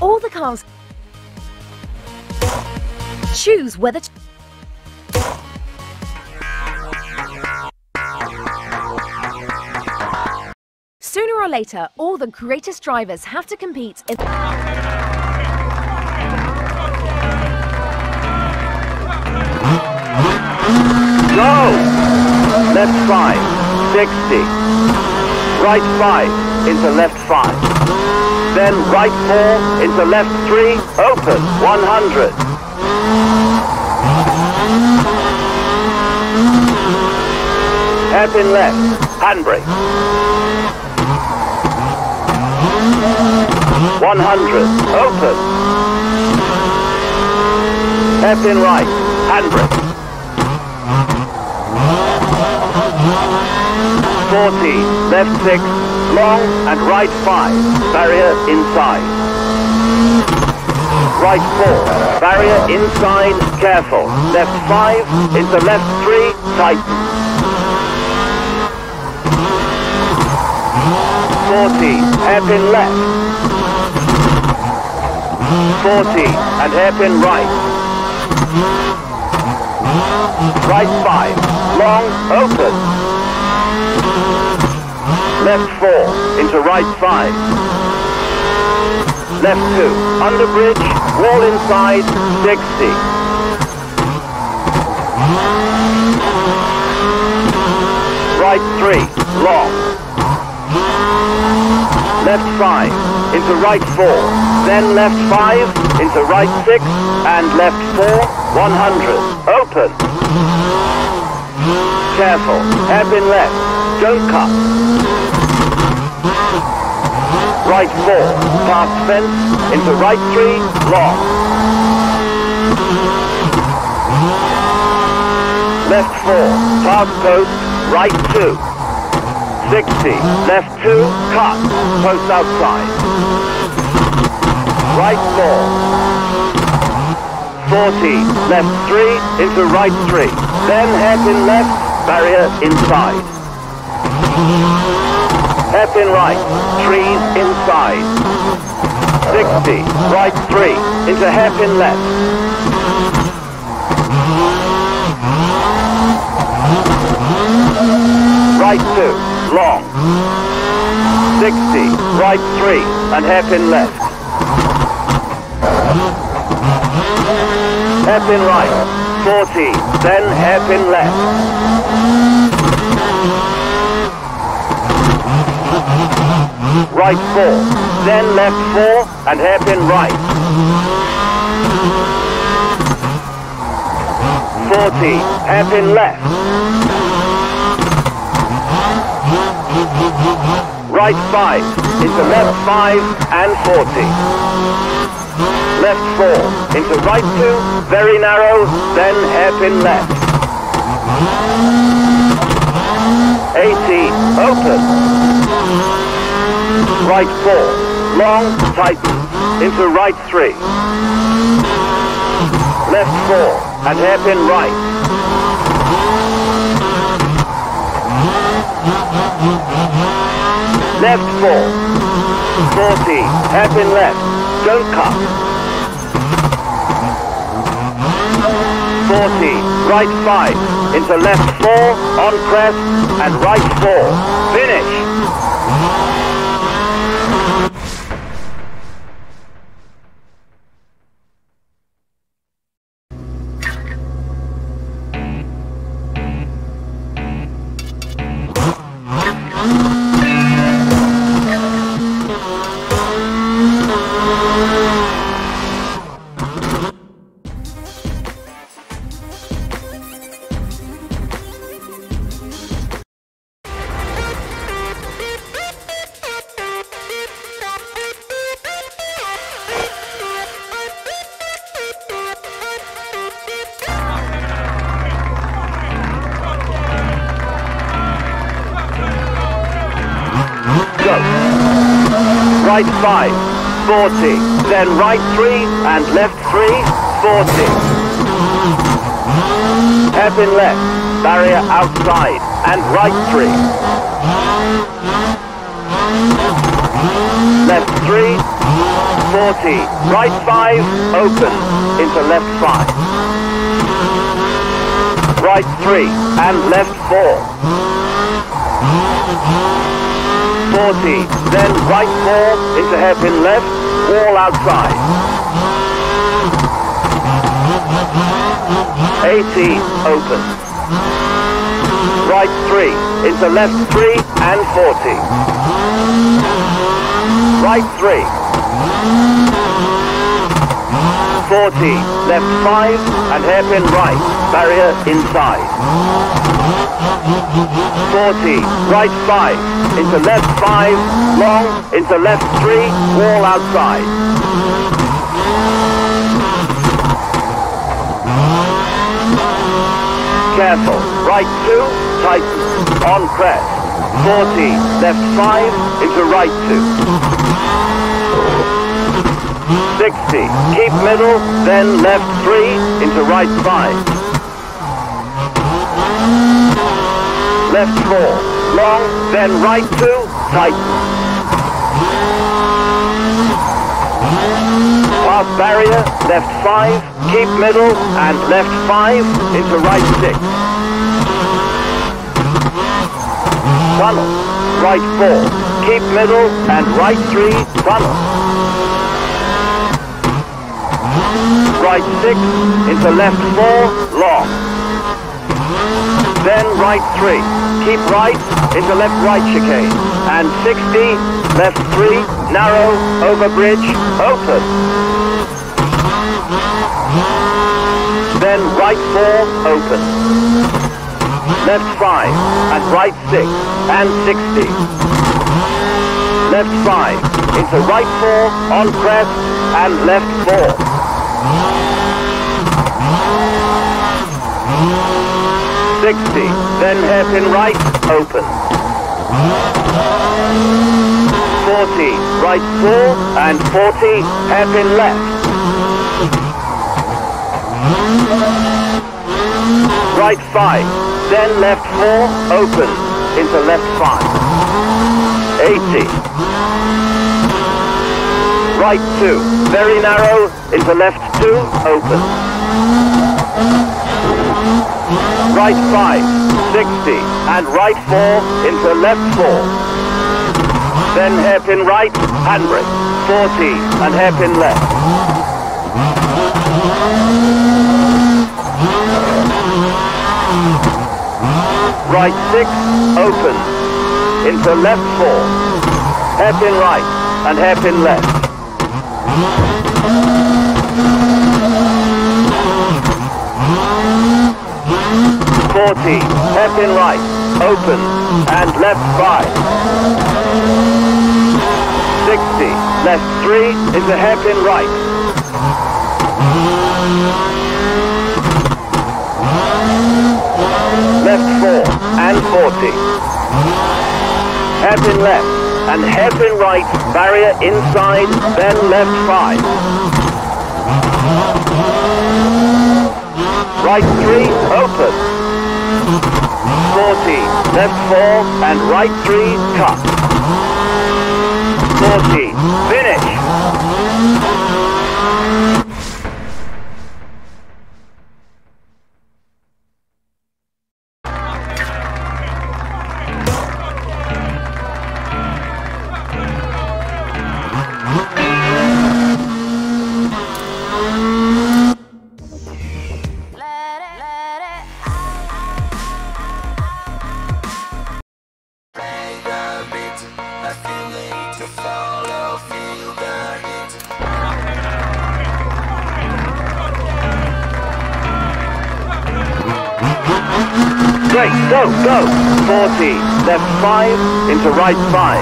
All the cars. Choose whether to. Sooner or later, all the greatest drivers have to compete in. Go! Left 5, 60. Right 5 into left 5. Then right 4 into left 3, open, 100. Hairpin left, handbrake. 100, open. Hairpin right, handbrake. 40, left 6, long and right 5, barrier inside. Right 4, barrier inside, careful. Left 5, into left 3, tighten. 40, hairpin left. 40, and hairpin right. Right 5, long, open. Left 4, into right 5. Left 2, under bridge, wall inside, 60. Right 3, long. Left 5, into right 4. Then left 5, into right 6, and left 4, 100. Open. Careful, hairpin left. Don't cut. Right 4, past fence, into right 3, long. Left 4, past post, right 2. 60, left 2, cut, post outside. Right 4. 40, left 3, into right 3. Then hairpin left, barrier inside. Hairpin right, trees inside. 60, right 3, into hairpin left. Right 2, long. 60, right 3, and hairpin left. Hairpin right, 40, then hairpin left. Right 4, then left 4 and hairpin right. 40, hairpin left. Right 5, into left 5 and 40. Left 4, into right 2, very narrow, then hairpin left. 80, open. Right 4. Long, tighten. Into right 3. Left 4. And hairpin right. Left 4. 40. Hairpin left. Don't cut. 40. Right 5. Into left 4. On crest. And right 4. Finish. Right 5, 40. Then right 3 and left 3, 40. Hairpin left, barrier outside, and right 3. Left 3, 40, right 5, open, into left 5. Right 3, and left 4. 40, then right 4, into hairpin left, wall outside. 80, open. Right 3, into left 3, and 40. Right 3. 40, left 5, and hairpin right, barrier inside. 40, right 5, into left 5, long, into left 3, wall outside. Careful, right 2, tighten, on crest. 40, left 5, into right 2. 60. Keep middle, then left 3 into right 5. Left 4. Long, then right 2, tighten. Pass barrier, left 5, keep middle, and left 5 into right 6. Tunnel, right 4, keep middle, and right 3, tunnel. right 6 into left 4, long. Then right 3. Keep right into left right chicane. And 60, left 3, narrow, over bridge, open. Then right 4, open. Left 5, and right 6, and 60. Left 5, into right 4, on crest, and left 4. 60, then hairpin right, open. 40, right 4, and 40, hairpin left. Right 5, then left 4, open, into left 5. 80. Right 2, very narrow, into left 2, open right 5, 60, and right 4 into left 4. Then hairpin right, handbrake, 40, and hairpin left. Right 6, open, into left 4. Hairpin right, and hairpin left. 40, hairpin right, open, and left 5. 60, left 3 is into hairpin right. Left 4 and 40. Hairpin left and hairpin right, barrier inside, then left 5. Right 3, open. 40, left 4 and right 3, cut. 40, finish. Great, go, go. 40, left 5, into right 5.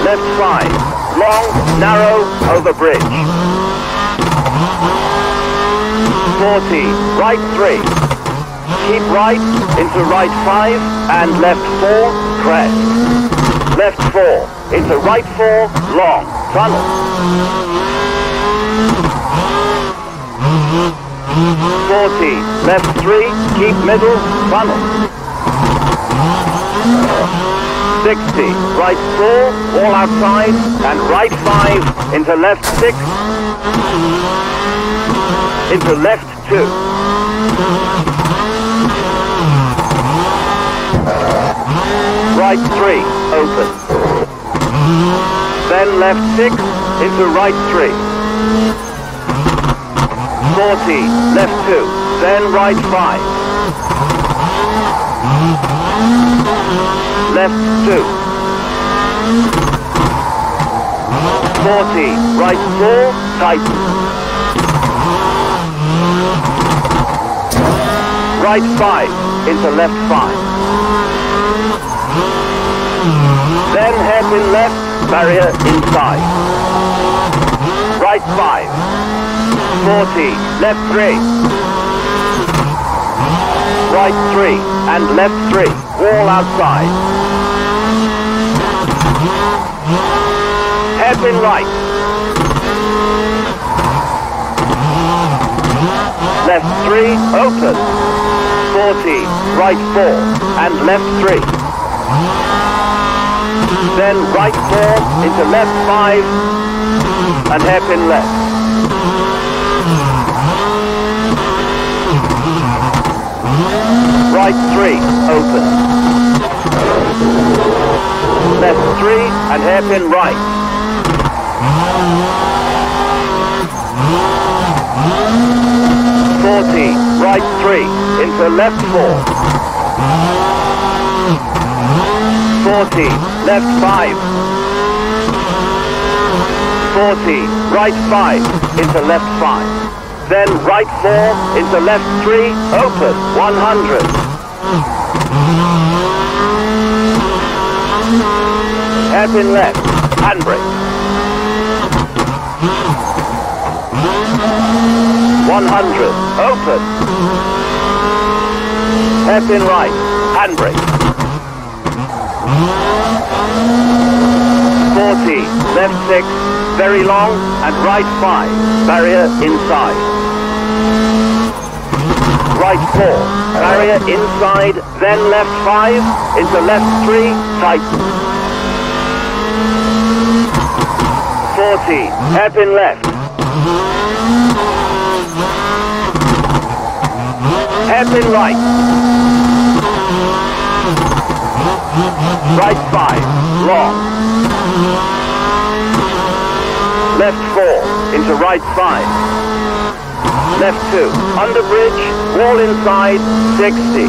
Left 5, long, narrow, over bridge. 40, right 3. Keep right, into right 5, and left 4, crest. Left 4, into right 4, long, tunnel. 40, left 3, keep middle, funnel. 60, right 4, all outside, and right 5, into left 6, into left 2. Right 3, open. Then left 6, into right 3. 40, left 2, then right 5. left 2. 40, right 4, tighten. Right 5, into left 5. Then hairpin left, barrier inside. Right 5. 40, left 3. Right 3, and left 3, wall outside. Hairpin right. Left 3, open. 40, right 4, and left 3. Then right 4 into left 5, and hairpin left. Right 3, open. Left 3, and hairpin right. 40, right 3, into left 4. 40, left 5. 40, right 5, into left 5. Then right 4, into left 3, open, 100. Hairpin left, handbrake. 100. Open. Hairpin right. Handbrake. 40. Left 6. Very long. And right 5. Barrier inside. Right 4. Barrier inside. Then left 5. Into left 3. Tighten. 40. Hairpin left. Hairpin right. Right five, long. Left four, into right five. Left two, under bridge, wall inside, 60.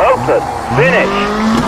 Open, finish.